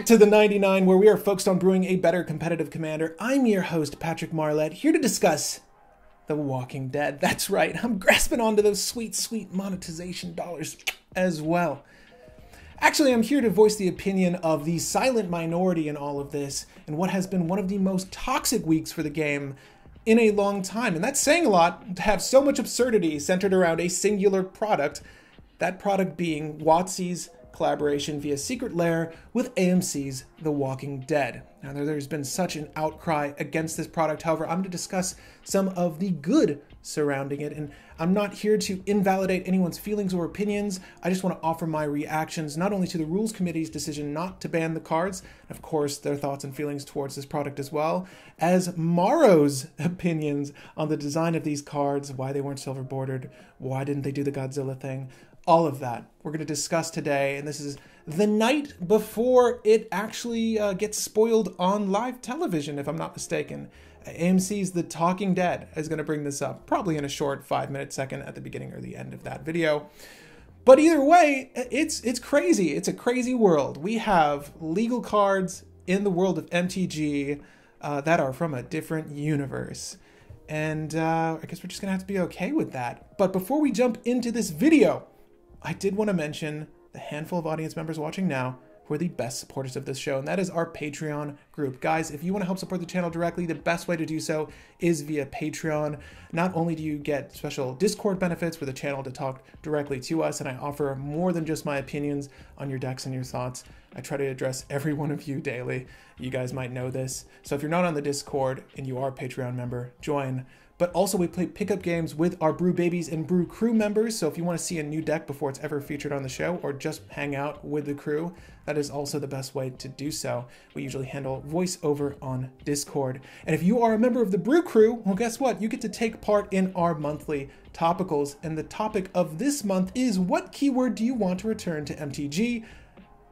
back to the 99, where we are focused on brewing a better competitive commander. I'm your host, Patrick Marlette, here to discuss The Walking Dead. That's right, I'm grasping onto those sweet, sweet monetization dollars as well. Actually, I'm here to voice the opinion of the silent minority in all of this, and what has been one of the most toxic weeks for the game in a long time. And that's saying a lot to have so much absurdity centered around a singular product, that product being WotC's collaboration via Secret Lair with AMC's The Walking Dead. Now, there's been such an outcry against this product. However, I'm going to discuss some of the good surrounding it, and I'm not here to invalidate anyone's feelings or opinions. I just want to offer my reactions not only to the Rules Committee's decision not to ban the cards, of course, their thoughts and feelings towards this product as well, as Maro's opinions on the design of these cards, why they weren't silver bordered, why didn't they do the Godzilla thing, all of that we're going to discuss today. And this is the night before it actually uh, gets spoiled on live television, if I'm not mistaken. AMC's The Talking Dead is going to bring this up, probably in a short five minute second at the beginning or the end of that video. But either way, it's it's crazy. It's a crazy world. We have legal cards in the world of MTG uh, that are from a different universe. And uh, I guess we're just gonna have to be okay with that. But before we jump into this video, I did want to mention the handful of audience members watching now who are the best supporters of this show, and that is our Patreon group. Guys, if you want to help support the channel directly, the best way to do so is via Patreon. Not only do you get special Discord benefits for the channel to talk directly to us, and I offer more than just my opinions on your decks and your thoughts. I try to address every one of you daily. You guys might know this. So if you're not on the Discord and you are a Patreon member, join but also we play pickup games with our Brew Babies and Brew Crew members. So if you want to see a new deck before it's ever featured on the show or just hang out with the crew, that is also the best way to do so. We usually handle voiceover on Discord. And if you are a member of the Brew Crew, well, guess what? You get to take part in our monthly topicals. And the topic of this month is what keyword do you want to return to MTG?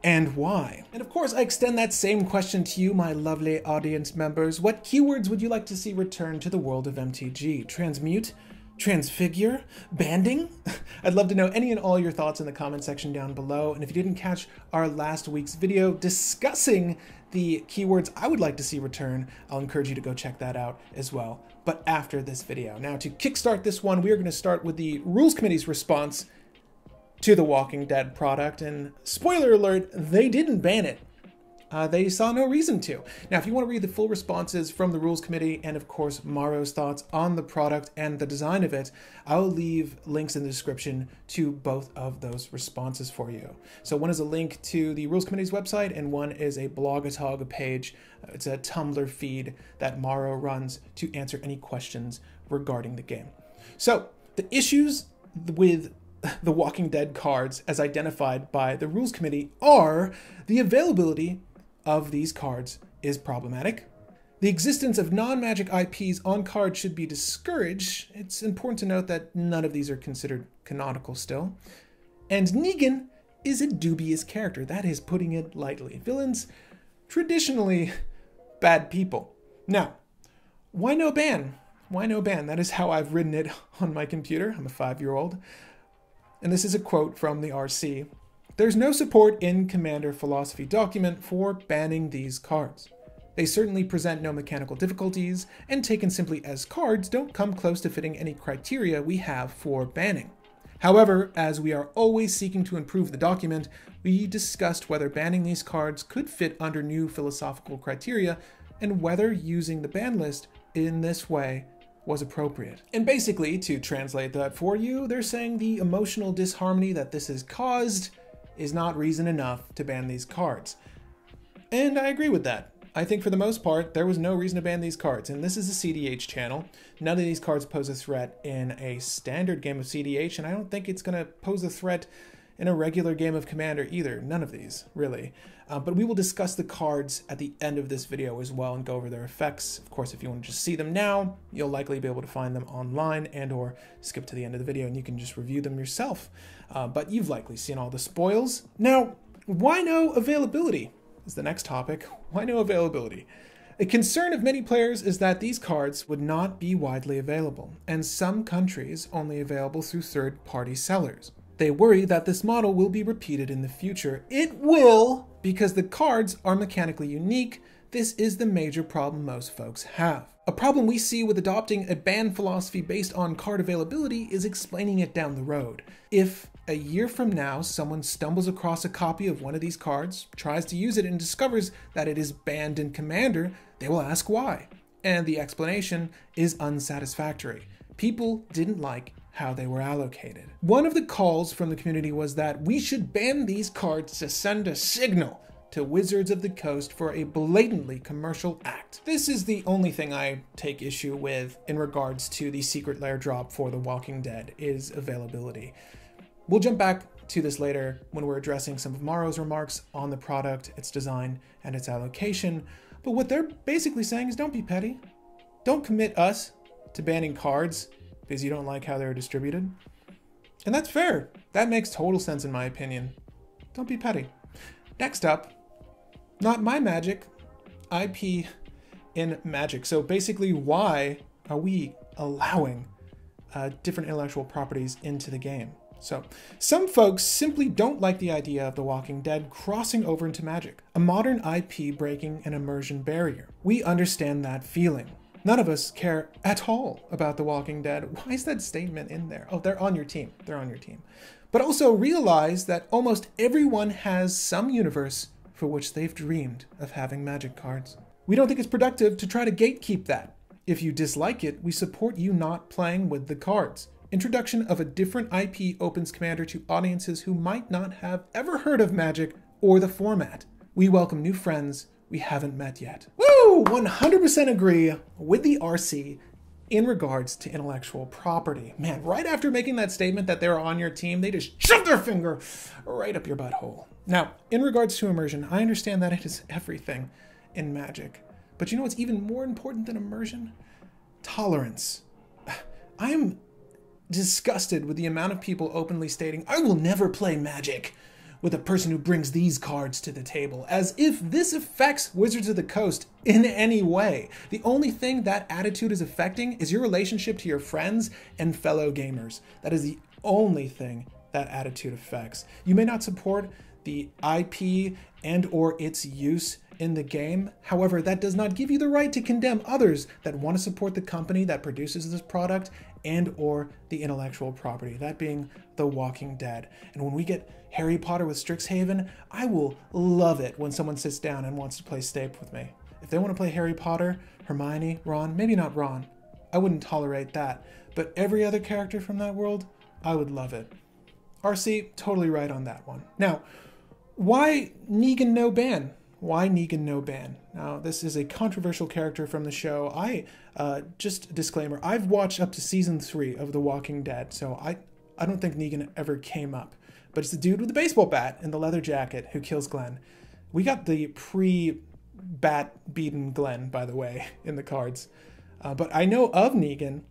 And why? And of course, I extend that same question to you, my lovely audience members. What keywords would you like to see return to the world of MTG? Transmute? Transfigure? Banding? I'd love to know any and all your thoughts in the comment section down below. And if you didn't catch our last week's video discussing the keywords I would like to see return, I'll encourage you to go check that out as well. But after this video. Now, to kickstart this one, we are going to start with the Rules Committee's response to the Walking Dead product. And spoiler alert, they didn't ban it. Uh, they saw no reason to. Now, if you want to read the full responses from the Rules Committee and, of course, Maro's thoughts on the product and the design of it, I will leave links in the description to both of those responses for you. So, one is a link to the Rules Committee's website, and one is a Blogatog page. It's a Tumblr feed that Maro runs to answer any questions regarding the game. So, the issues with the Walking Dead cards as identified by the Rules Committee are the availability of these cards is problematic. The existence of non magic IPs on cards should be discouraged. It's important to note that none of these are considered canonical still. And Negan is a dubious character. That is putting it lightly. Villains, traditionally bad people. Now, why no ban? Why no ban? That is how I've written it on my computer. I'm a five year old and this is a quote from the RC. There's no support in Commander philosophy document for banning these cards. They certainly present no mechanical difficulties, and taken simply as cards, don't come close to fitting any criteria we have for banning. However, as we are always seeking to improve the document, we discussed whether banning these cards could fit under new philosophical criteria and whether using the ban list in this way was appropriate. And basically, to translate that for you, they're saying the emotional disharmony that this has caused is not reason enough to ban these cards. And I agree with that. I think for the most part, there was no reason to ban these cards, and this is a CDH channel. None of these cards pose a threat in a standard game of CDH, and I don't think it's going to pose a threat in a regular game of Commander either. None of these, really. Uh, but we will discuss the cards at the end of this video as well and go over their effects. Of course, if you want to just see them now, you'll likely be able to find them online and or skip to the end of the video and you can just review them yourself. Uh, but you've likely seen all the spoils. Now, why no availability is the next topic. Why no availability? A concern of many players is that these cards would not be widely available, and some countries only available through third-party sellers. They worry that this model will be repeated in the future. It will, because the cards are mechanically unique, this is the major problem most folks have. A problem we see with adopting a ban philosophy based on card availability is explaining it down the road. If a year from now someone stumbles across a copy of one of these cards, tries to use it, and discovers that it is banned in Commander, they will ask why. And the explanation is unsatisfactory. People didn't like how they were allocated. One of the calls from the community was that we should ban these cards to send a signal to Wizards of the Coast for a blatantly commercial act. This is the only thing I take issue with in regards to the secret lair drop for The Walking Dead is availability. We'll jump back to this later when we're addressing some of Maro's remarks on the product, its design, and its allocation. But what they're basically saying is don't be petty. Don't commit us to banning cards because you don't like how they're distributed. And that's fair. That makes total sense in my opinion. Don't be petty. Next up, not my magic, IP in Magic. So basically, why are we allowing uh, different intellectual properties into the game? So, some folks simply don't like the idea of The Walking Dead crossing over into Magic, a modern IP breaking an immersion barrier. We understand that feeling. None of us care at all about The Walking Dead. Why is that statement in there? Oh, they're on your team. They're on your team. But also realize that almost everyone has some universe for which they've dreamed of having magic cards. We don't think it's productive to try to gatekeep that. If you dislike it, we support you not playing with the cards. Introduction of a different IP opens Commander to audiences who might not have ever heard of Magic or the format. We welcome new friends we haven't met yet. Woo! 100% agree with the RC in regards to intellectual property. Man, right after making that statement that they're on your team, they just shove their finger right up your butthole. Now, in regards to immersion, I understand that it is everything in Magic. But you know what's even more important than immersion? Tolerance. I am disgusted with the amount of people openly stating, I will never play Magic with a person who brings these cards to the table, as if this affects Wizards of the Coast in any way. The only thing that attitude is affecting is your relationship to your friends and fellow gamers. That is the only thing that attitude affects. You may not support the IP and or its use in the game. However, that does not give you the right to condemn others that want to support the company that produces this product and or the intellectual property, that being The Walking Dead. And when we get Harry Potter with Strixhaven, I will love it when someone sits down and wants to play Snape with me. If they want to play Harry Potter, Hermione, Ron, maybe not Ron, I wouldn't tolerate that. But every other character from that world, I would love it. RC, totally right on that one. Now, why Negan no ban? Why Negan no ban? Now, this is a controversial character from the show. I, uh, just disclaimer, I've watched up to season three of The Walking Dead, so I, I don't think Negan ever came up. But it's the dude with the baseball bat and the leather jacket who kills Glenn. We got the pre bat beaten Glenn, by the way, in the cards. Uh, but I know of Negan.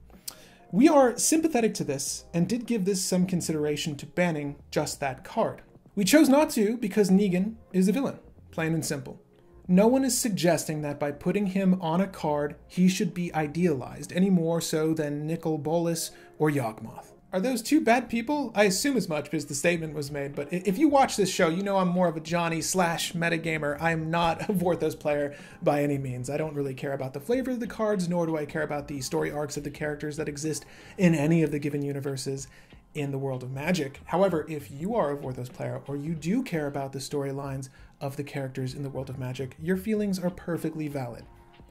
We are sympathetic to this and did give this some consideration to banning just that card. We chose not to because Negan is a villain plain and simple. No one is suggesting that by putting him on a card, he should be idealized, any more so than Nicol Bolas or Yawgmoth. Are those two bad people? I assume as much because the statement was made, but if you watch this show, you know I'm more of a Johnny slash metagamer. I'm not a Vorthos player by any means. I don't really care about the flavor of the cards, nor do I care about the story arcs of the characters that exist in any of the given universes in the world of Magic. However, if you are a Vorthos player or you do care about the storylines of the characters in the world of magic, your feelings are perfectly valid.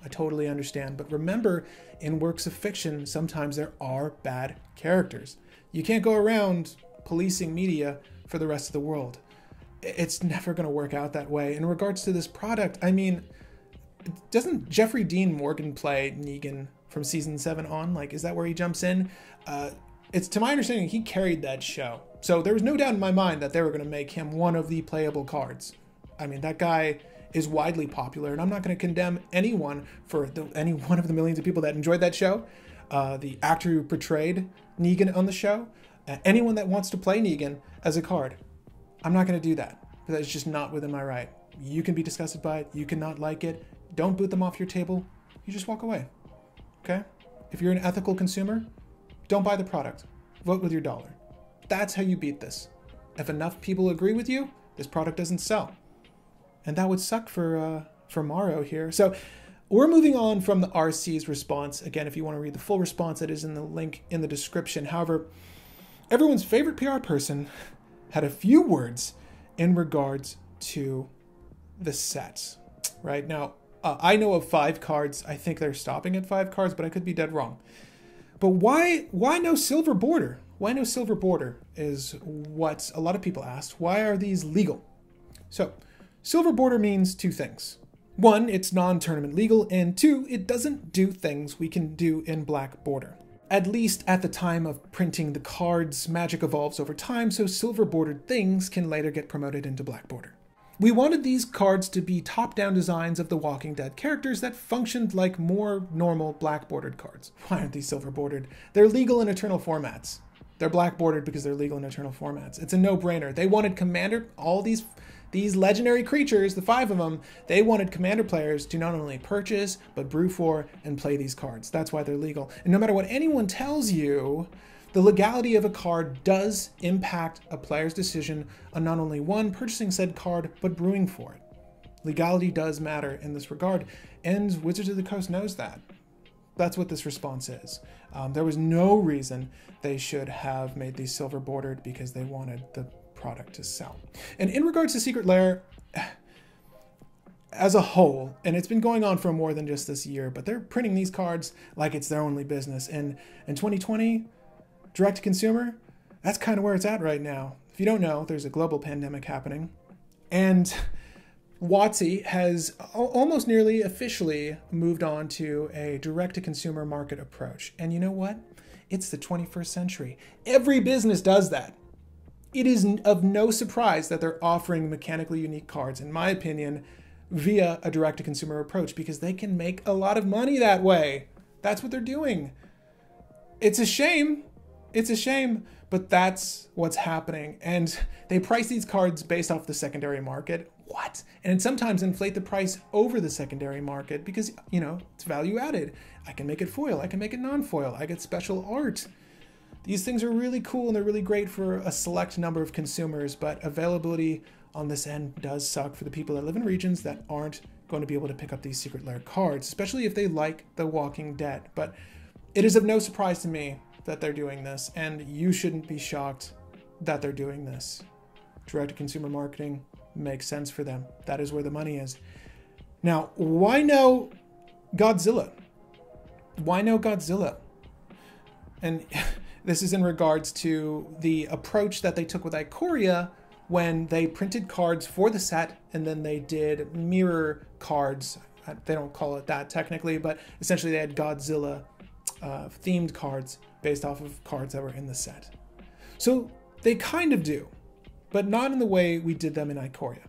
I totally understand. But remember, in works of fiction, sometimes there are bad characters. You can't go around policing media for the rest of the world. It's never going to work out that way. In regards to this product, I mean, doesn't Jeffrey Dean Morgan play Negan from season seven on? Like, is that where he jumps in? Uh, it's to my understanding he carried that show. So there was no doubt in my mind that they were going to make him one of the playable cards. I mean, that guy is widely popular, and I'm not going to condemn anyone for the, any one of the millions of people that enjoyed that show. Uh, the actor who portrayed Negan on the show, uh, anyone that wants to play Negan as a card, I'm not going to do that. That's just not within my right. You can be disgusted by it. You cannot like it. Don't boot them off your table. You just walk away. Okay? If you're an ethical consumer, don't buy the product. Vote with your dollar. That's how you beat this. If enough people agree with you, this product doesn't sell. and that would suck for uh, for Maro here. So we're moving on from the RC's response. Again, if you want to read the full response, it is in the link in the description. However, everyone's favorite PR person had a few words in regards to the sets. Right now, uh, I know of five cards. I think they're stopping at five cards, but I could be dead wrong. But why why no silver border? Why no silver border is what a lot of people asked. Why are these legal? So, silver border means two things. One, it's non-tournament legal, and two, it doesn't do things we can do in black border. At least at the time of printing the cards, magic evolves over time, so silver bordered things can later get promoted into black border. We wanted these cards to be top-down designs of the Walking Dead characters that functioned like more normal black bordered cards. Why aren't these silver bordered? They're legal in eternal formats. They're black bordered because they're legal in eternal formats. It's a no-brainer. They wanted Commander, all these these legendary creatures, the five of them, they wanted commander players to not only purchase, but brew for and play these cards. That's why they're legal. And no matter what anyone tells you, the legality of a card does impact a player's decision on not only one, purchasing said card, but brewing for it. Legality does matter in this regard, and Wizards of the Coast knows that. That's what this response is. Um, there was no reason they should have made these silver bordered because they wanted the product to sell. And in regards to Secret Lair, as a whole, and it's been going on for more than just this year, but they're printing these cards like it's their only business. And in 2020, direct to consumer, that's kind of where it's at right now. If you don't know, there's a global pandemic happening. And WotC has almost nearly officially moved on to a direct to consumer market approach. And you know what? It's the 21st century. Every business does that. It is of no surprise that they're offering mechanically unique cards, in my opinion, via a direct to consumer approach because they can make a lot of money that way. That's what they're doing. It's a shame it's a shame, but that's what's happening. And they price these cards based off the secondary market. What? And sometimes inflate the price over the secondary market because, you know, it's value added. I can make it foil, I can make it non foil, I get special art. These things are really cool and they're really great for a select number of consumers, but availability on this end does suck for the people that live in regions that aren't going to be able to pick up these secret lair cards, especially if they like The Walking Dead. But it is of no surprise to me that they're doing this, and you shouldn't be shocked that they're doing this. Direct to consumer marketing makes sense for them. That is where the money is. Now, why no Godzilla? Why no Godzilla? And this is in regards to the approach that they took with Ikoria when they printed cards for the set and then they did mirror cards. They don't call it that technically, but essentially they had Godzilla uh, themed cards based off of cards that were in the set. So they kind of do, but not in the way we did them in Ikoria.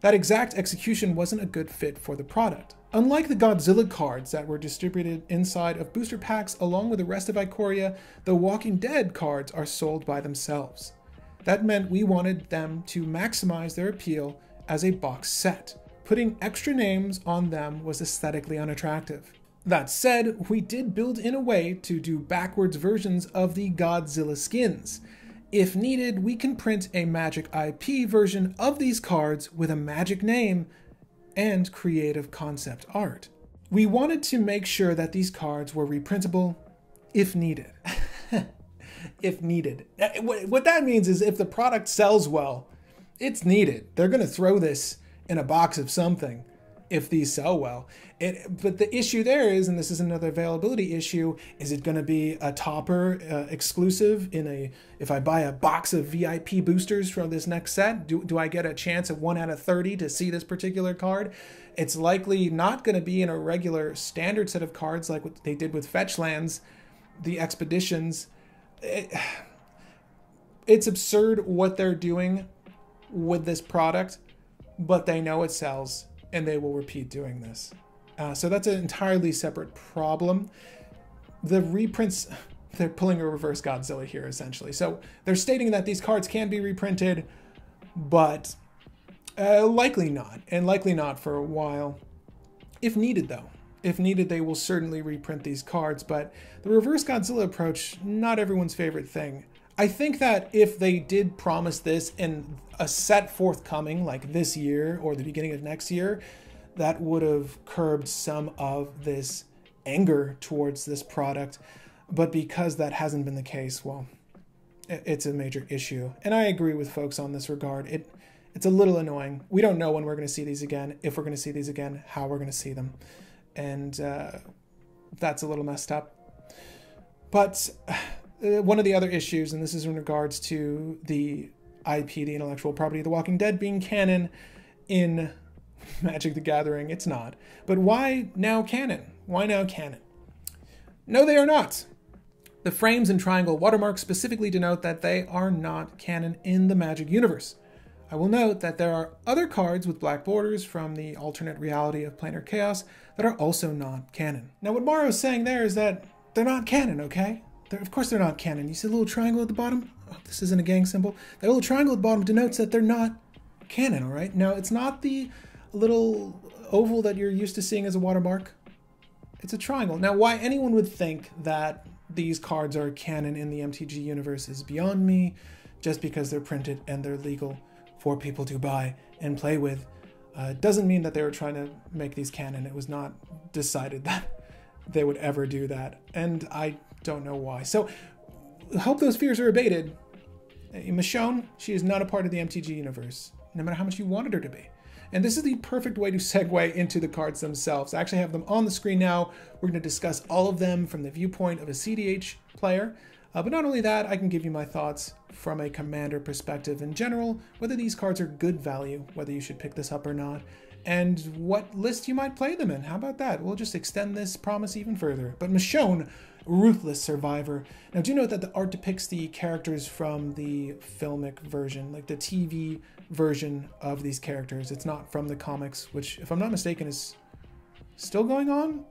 That exact execution wasn't a good fit for the product. Unlike the Godzilla cards that were distributed inside of booster packs along with the rest of Ikoria, the Walking Dead cards are sold by themselves. That meant we wanted them to maximize their appeal as a box set. Putting extra names on them was aesthetically unattractive. That said, we did build in a way to do backwards versions of the Godzilla skins. If needed, we can print a Magic IP version of these cards with a magic name and creative concept art. We wanted to make sure that these cards were reprintable if needed. if needed. Uh, what that means is if the product sells well, it's needed. They're going to throw this in a box of something if these sell well. It, but the issue there is, and this is another availability issue, is it going to be a topper uh, exclusive in a, if I buy a box of VIP boosters from this next set, do, do I get a chance of one out of 30 to see this particular card? It's likely not going to be in a regular standard set of cards like what they did with fetch lands, the expeditions. It, it's absurd what they're doing with this product, but they know it sells and they will repeat doing this. Uh, so that's an entirely separate problem. The reprints, they're pulling a reverse Godzilla here essentially. So they're stating that these cards can be reprinted, but uh, likely not, and likely not for a while. If needed, though. If needed, they will certainly reprint these cards, but the reverse Godzilla approach, not everyone's favorite thing. I think that if they did promise this in a set forthcoming, like this year or the beginning of next year, that would have curbed some of this anger towards this product. But because that hasn't been the case, well, it's a major issue. And I agree with folks on this regard. It it's a little annoying. We don't know when we're going to see these again, if we're going to see these again, how we're going to see them, and uh, that's a little messed up. But uh, one of the other issues, and this is in regards to the IP, the intellectual property, of The Walking Dead being canon in Magic the Gathering, it's not. But why now canon? Why now canon? No, they are not. The frames and triangle watermarks specifically denote that they are not canon in the Magic universe. I will note that there are other cards with black borders from the alternate reality of Planar Chaos that are also not canon. Now, what Maro is saying there is that they're not canon, okay? They're, of course they're not canon. You see the little triangle at the bottom? Oh, this isn't a gang symbol. That little triangle at the bottom denotes that they're not canon, all right? Now, it's not the little oval that you're used to seeing as a watermark. It's a triangle. Now, why anyone would think that these cards are canon in the MTG universe is beyond me, just because they're printed and they're legal for people to buy and play with. Uh, doesn't mean that they were trying to make these canon. It was not decided that they would ever do that, and I don't know why. So, hope those fears are abated. Uh, Michonne, she is not a part of the MTG universe, no matter how much you wanted her to be. And this is the perfect way to segue into the cards themselves. I actually have them on the screen now. We're going to discuss all of them from the viewpoint of a CDH player. Uh, but not only that, I can give you my thoughts from a commander perspective in general, whether these cards are good value, whether you should pick this up or not, and what list you might play them in. How about that? We'll just extend this promise even further. But Michonne, Ruthless Survivor. Now, do note that the art depicts the characters from the filmic version, like the TV version of these characters. It's not from the comics, which, if I'm not mistaken, is still going on.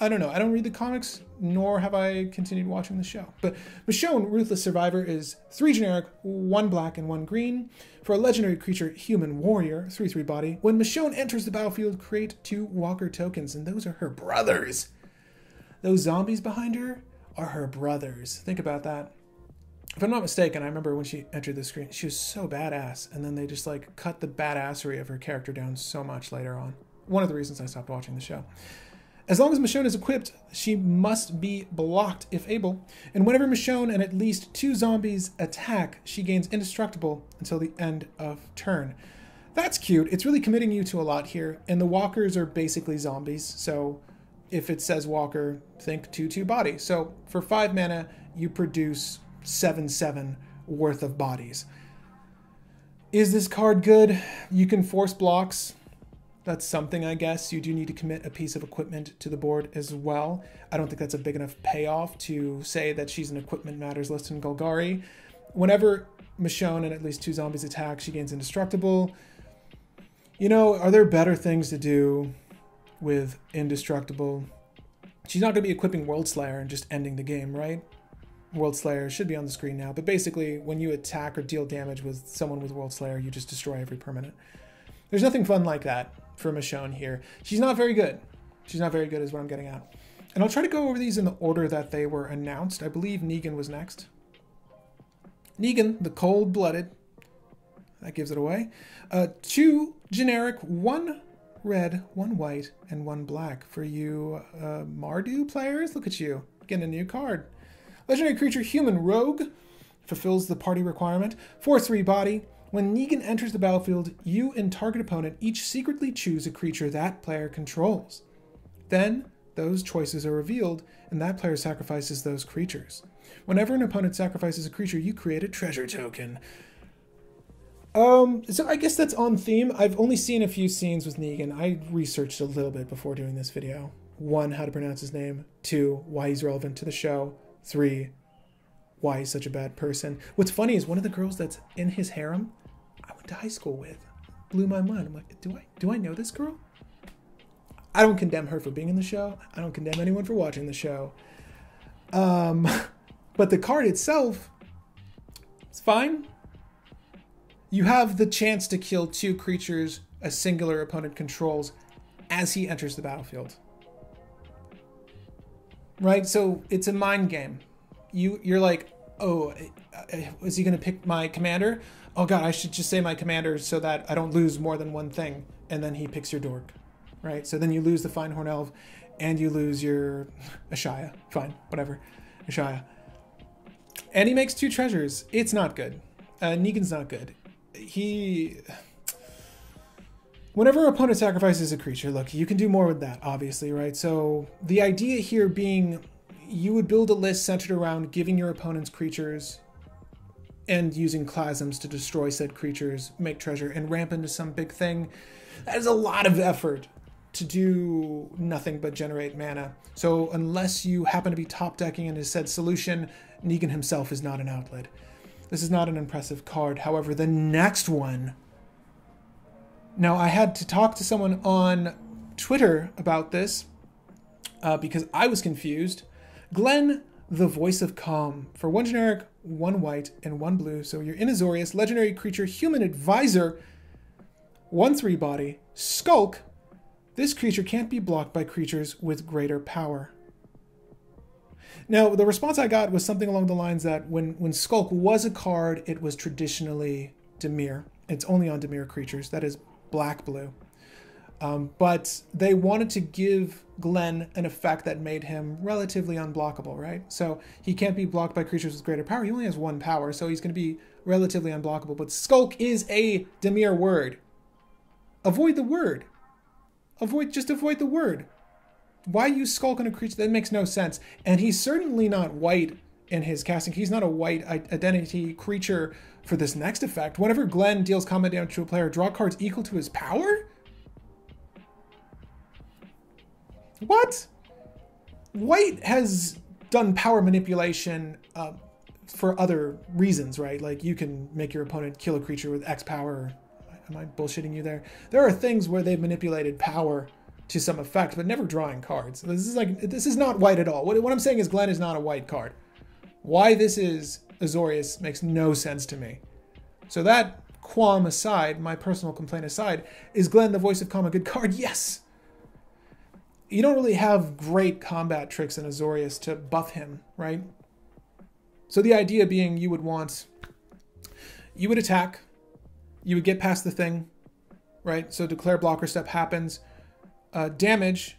I don't know. I don't read the comics, nor have I continued watching the show. But Michonne, Ruthless Survivor, is three generic, one black and one green. For a legendary creature, Human Warrior, 3 3 body. When Michonne enters the battlefield, create two Walker tokens, and those are her brothers. Those zombies behind her are her brothers. Think about that. If I'm not mistaken, I remember when she entered the screen, she was so badass, and then they just like cut the badassery of her character down so much later on. One of the reasons I stopped watching the show. As long as Michonne is equipped, she must be blocked if able, and whenever Michonne and at least two zombies attack, she gains indestructible until the end of turn. That's cute. It's really committing you to a lot here, and the walkers are basically zombies, so if it says walker, think 2-2 body. So for 5 mana, you produce 7-7 worth of bodies. Is this card good? You can force blocks that's something, I guess. You do need to commit a piece of equipment to the board as well. I don't think that's a big enough payoff to say that she's an equipment matters list in Golgari. Whenever Michonne and at least two zombies attack, she gains indestructible. You know, are there better things to do with indestructible? She's not going to be equipping Worldslayer and just ending the game, right? Worldslayer should be on the screen now, but basically, when you attack or deal damage with someone with Worldslayer, you just destroy every permanent. There's nothing fun like that for Michonne here. She's not very good. She's not very good, is what I'm getting at. And I'll try to go over these in the order that they were announced. I believe Negan was next. Negan, the cold blooded. That gives it away. Uh, two generic, one red, one white, and one black. For you uh, Mardu players, look at you. Getting a new card. Legendary creature, human rogue. Fulfills the party requirement. 4 3 body. When Negan enters the battlefield, you and target opponent each secretly choose a creature that player controls. Then, those choices are revealed, and that player sacrifices those creatures. Whenever an opponent sacrifices a creature, you create a treasure token. Um, so I guess that's on theme. I've only seen a few scenes with Negan. I researched a little bit before doing this video. One, how to pronounce his name. Two, why he's relevant to the show. Three, why he's such a bad person. What's funny is one of the girls that's in his harem I went to high school with. Blew my mind. I'm like, do I do I know this girl? I don't condemn her for being in the show. I don't condemn anyone for watching the show. Um, but the card itself, it's fine. You have the chance to kill two creatures a singular opponent controls as he enters the battlefield. Right? So it's a mind game. You you're like, oh, uh, is he going to pick my commander? Oh god, I should just say my commander so that I don't lose more than one thing. And then he picks your dork, right? So then you lose the Fyndhorn Elf, and you lose your Ashaya. Fine, whatever, Ashaya. And he makes two treasures. It's not good. Uh, Negan's not good. He. Whenever opponent sacrifices a creature, look, you can do more with that, obviously, right? So the idea here being you would build a list centered around giving your opponent's creatures and using clasms to destroy said creatures, make treasure, and ramp into some big thing. That is a lot of effort to do nothing but generate mana. So unless you happen to be top decking in his said solution, Negan himself is not an outlet. This is not an impressive card. However, the next one. Now, I had to talk to someone on Twitter about this uh, because I was confused. Glenn, the voice of calm, for one generic, one white, and one blue. So you're in Azorius, legendary creature, human advisor, 1 3 body, skulk. This creature can't be blocked by creatures with greater power. Now, the response I got was something along the lines that when, when Skulk was a card, it was traditionally Dimir. It's only on Dimir creatures. That is black blue. Um, but they wanted to give Glenn an effect that made him relatively unblockable, right? So he can't be blocked by creatures with greater power. He only has one power, so he's going to be relatively unblockable. But Skulk is a Dimir word. Avoid the word. Avoid, just avoid the word. Why use Skulk on a creature? That makes no sense. And he's certainly not white in his casting. He's not a white identity creature for this next effect. Whenever Glenn deals combat damage to a player, draw cards equal to his power? What? White has done power manipulation uh, for other reasons, right? Like you can make your opponent kill a creature with X power. Am I bullshitting you there? There are things where they've manipulated power to some effect, but never drawing cards. This is like this is not white at all. What, what I'm saying is Glenn is not a white card. Why this is Azorius makes no sense to me. So that qualm aside, my personal complaint aside, is Glenn the voice of calm a good card? Yes. You don't really have great combat tricks in Azorius to buff him, right? So the idea being you would want you would attack, you would get past the thing, right? So declare blocker step happens uh, damage,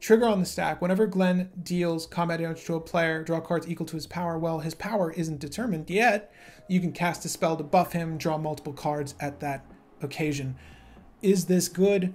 trigger on the stack. Whenever Glenn deals combat damage to a player, draw cards equal to his power. Well, his power isn't determined yet. You can cast a spell to buff him, draw multiple cards at that occasion. Is this good?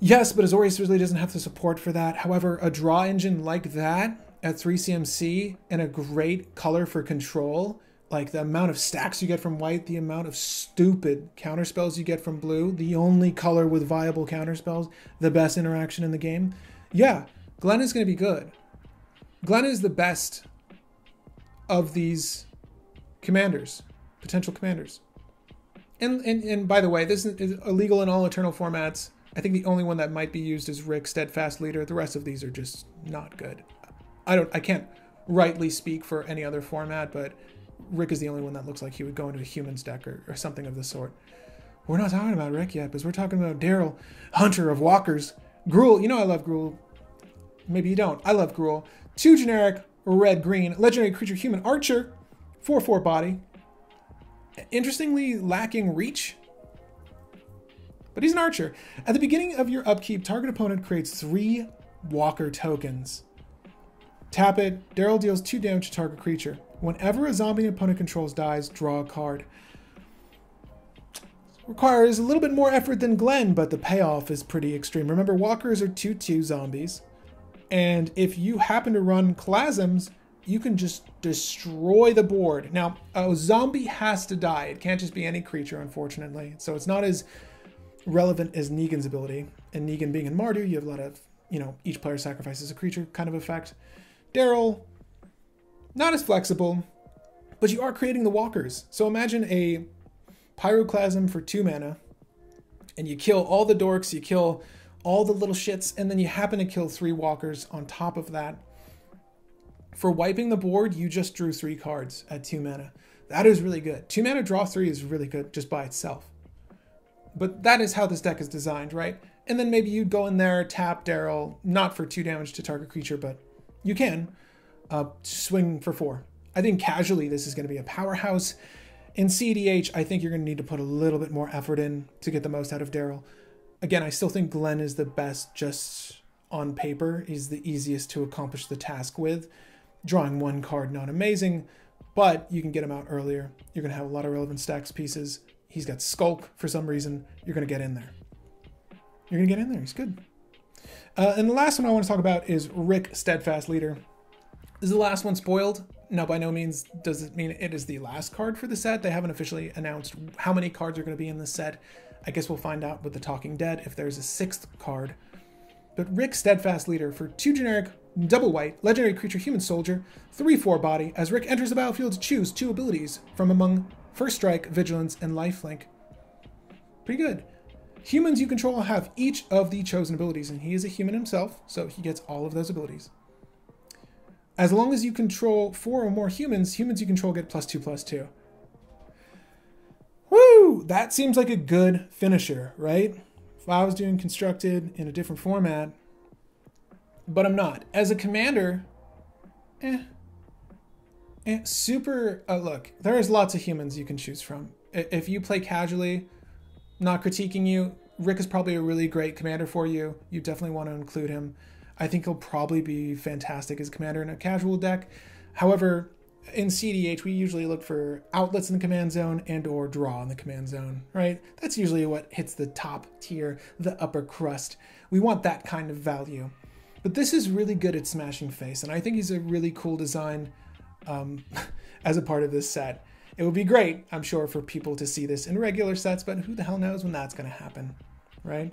Yes, but Azorius really doesn't have the support for that. However, a draw engine like that at 3 CMC and a great color for control like the amount of stax you get from white, the amount of stupid counterspells you get from blue, the only color with viable counterspells, the best interaction in the game. Yeah, Glenn is going to be good. Glenn is the best of these commanders, potential commanders. And, and, and by the way, this is illegal in all eternal formats. I think the only one that might be used is Rick, Steadfast Leader. The rest of these are just not good. I don't I can't rightly speak for any other format, but Rick is the only one that looks like he would go into a human's deck or, or something of the sort. We're not talking about Rick yet, because we're talking about Daryl, Hunter of Walkers. Gruul, you know I love Gruul. Maybe you don't. I love Gruul. Two generic, red, green, legendary creature, human archer, 4 4 body. Interestingly, lacking reach. But he's an archer. At the beginning of your upkeep, target opponent creates three walker tokens. Tap it, Daryl deals two damage to target creature. Whenever a zombie opponent controls dies, draw a card. Requires a little bit more effort than Glenn, but the payoff is pretty extreme. Remember, walkers are 2-2 zombies. And if you happen to run Klasms, you can just destroy the board. Now, a zombie has to die. It can't just be any creature, unfortunately. So it's not as relevant as Negan's ability. And Negan being in Mardu, you have a lot of, you know, each player sacrifices a creature kind of effect. Daryl, not as flexible, but you are creating the walkers. So imagine a pyroclasm for two mana, and you kill all the dorks, you kill all the little shits, and then you happen to kill three walkers on top of that. For wiping the board, you just drew three cards at two mana. That is really good. Two mana draw three is really good just by itself. But that is how this deck is designed, right? And then maybe you'd go in there, tap Daryl, not for two damage to target creature, but you can uh, swing for four. I think casually this is going to be a powerhouse. In CDH, I think you're going to need to put a little bit more effort in to get the most out of Daryl. Again, I still think Glenn is the best just on paper. He's the easiest to accomplish the task with. Drawing one card, not amazing, but you can get him out earlier. You're going to have a lot of relevant stax pieces. He's got Skulk for some reason. You're going to get in there. You're going to get in there. He's good. Uh, and the last one I want to talk about is Rick Steadfast Leader. Is the last one spoiled? No, by no means does it mean it is the last card for the set. They haven't officially announced how many cards are going to be in the set. I guess we'll find out with the Talking Dead if there's a sixth card. But Rick Steadfast Leader for two generic, double white, legendary creature human soldier, 3 4 body. As Rick enters the battlefield, choose two abilities from among First Strike, Vigilance, and Lifelink. Pretty good. Humans you control have each of the chosen abilities, and he is a human himself, so he gets all of those abilities. As long as you control four or more humans, humans you control get plus two, plus two. Woo! That seems like a good finisher, right? If I was doing constructed in a different format, but I'm not. As a commander, eh. eh super, uh, look, there's lots of humans you can choose from. If you play casually, not critiquing you. Rick is probably a really great commander for you. You definitely want to include him. I think he'll probably be fantastic as commander in a casual deck. However, in CDH, we usually look for outlets in the command zone and or draw in the command zone, right? That's usually what hits the top tier, the upper crust. We want that kind of value. But this is really good at smashing face, and I think he's a really cool design um, as a part of this set. It would be great, I'm sure, for people to see this in regular sets, but who the hell knows when that's going to happen, right?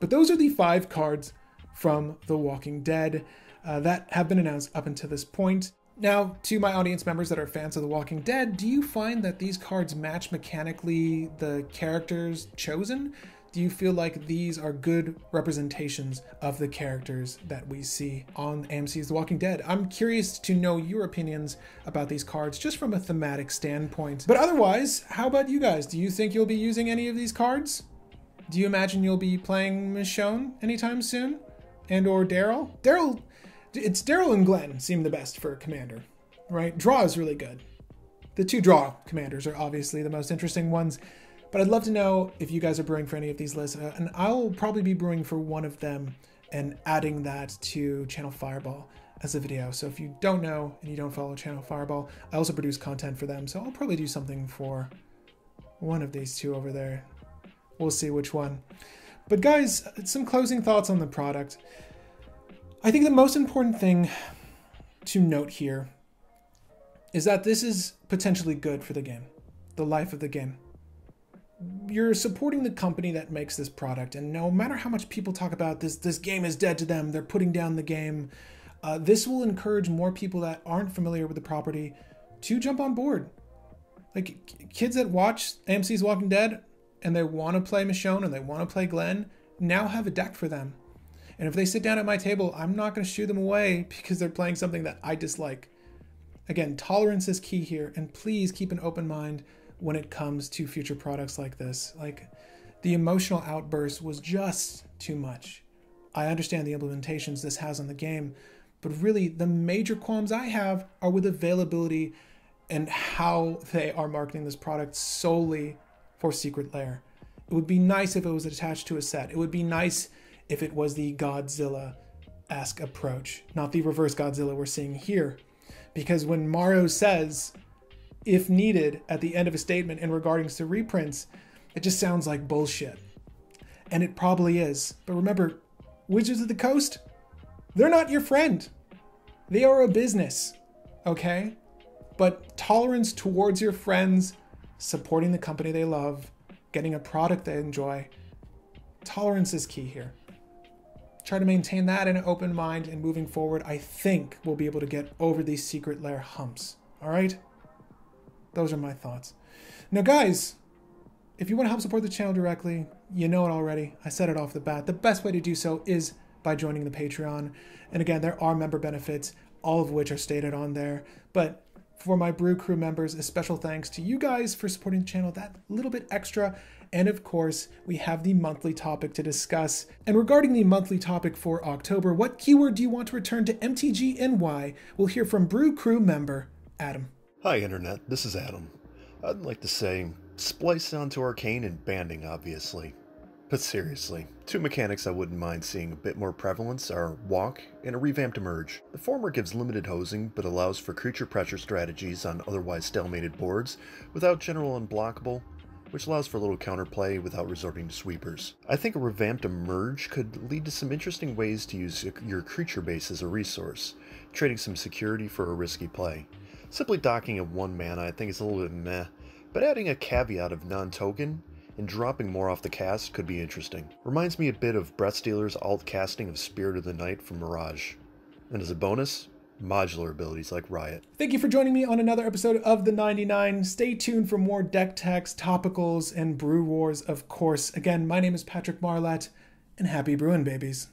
But those are the five cards from The Walking Dead uh, that have been announced up until this point. Now, to my audience members that are fans of The Walking Dead, do you find that these cards match mechanically the characters chosen? do you feel like these are good representations of the characters that we see on AMC's The Walking Dead? I'm curious to know your opinions about these cards just from a thematic standpoint. But otherwise, how about you guys? Do you think you'll be using any of these cards? Do you imagine you'll be playing Michonne anytime soon? And or Daryl? Daryl, it's Daryl and Glenn seem the best for a Commander, right? Draw is really good. The two draw commanders are obviously the most interesting ones. But I'd love to know if you guys are brewing for any of these lists, uh, and I'll probably be brewing for one of them and adding that to Channel Fireball as a video. So if you don't know and you don't follow Channel Fireball, I also produce content for them. So I'll probably do something for one of these two over there. We'll see which one. But guys, some closing thoughts on the product. I think the most important thing to note here is that this is potentially good for the game, the life of the game you're supporting the company that makes this product and no matter how much people talk about this this game is dead to them they're putting down the game uh, this will encourage more people that aren't familiar with the property to jump on board like kids that watch amc's walking dead and they want to play michonne and they want to play glenn now have a deck for them and if they sit down at my table i'm not going to shoo them away because they're playing something that i dislike again tolerance is key here and please keep an open mind when it comes to future products like this. Like the emotional outburst was just too much. I understand the implementations this has on the game, but really the major qualms I have are with availability and how they are marketing this product solely for Secret Lair. It would be nice if it was attached to a set. It would be nice if it was the Godzilla esque approach, not the reverse Godzilla we're seeing here. Because when Maro says if needed at the end of a statement in regarding to reprints, it just sounds like bullshit. And it probably is. But remember, Wizards of the Coast, they're not your friend. They are a business, okay? But tolerance towards your friends, supporting the company they love, getting a product they enjoy, tolerance is key here. Try to maintain that in an open mind and moving forward, I think we'll be able to get over these secret lair humps. All right? Those are my thoughts. Now, guys, if you want to help support the channel directly, you know it already. I said it off the bat. The best way to do so is by joining the Patreon. And again, there are member benefits, all of which are stated on there. But for my Brew Crew members, a special thanks to you guys for supporting the channel that little bit extra. And of course, we have the monthly topic to discuss. And regarding the monthly topic for October, what keyword do you want to return to MTG and why? We'll hear from Brew Crew member Adam. Hi, Internet. This is Adam. I'd like to say, splice onto Arcane and banding, obviously. But seriously, two mechanics I wouldn't mind seeing a bit more prevalence are Walk and a revamped Emerge. The former gives limited hosing, but allows for creature pressure strategies on otherwise stalemated boards without general unblockable, which allows for a little counterplay without resorting to sweepers. I think a revamped Emerge could lead to some interesting ways to use your creature base as a resource, trading some security for a risky play. Simply docking at one mana I think is a little bit meh, but adding a caveat of non-token and dropping more off the cast could be interesting. Reminds me a bit of Breathstealer's alt casting of Spirit of the Night from Mirage. And as a bonus, modular abilities like Riot. Thank you for joining me on another episode of The 99. Stay tuned for more deck techs, topicals, and brew wars, of course. Again, my name is Patrick Marlatt, and happy brewing, babies.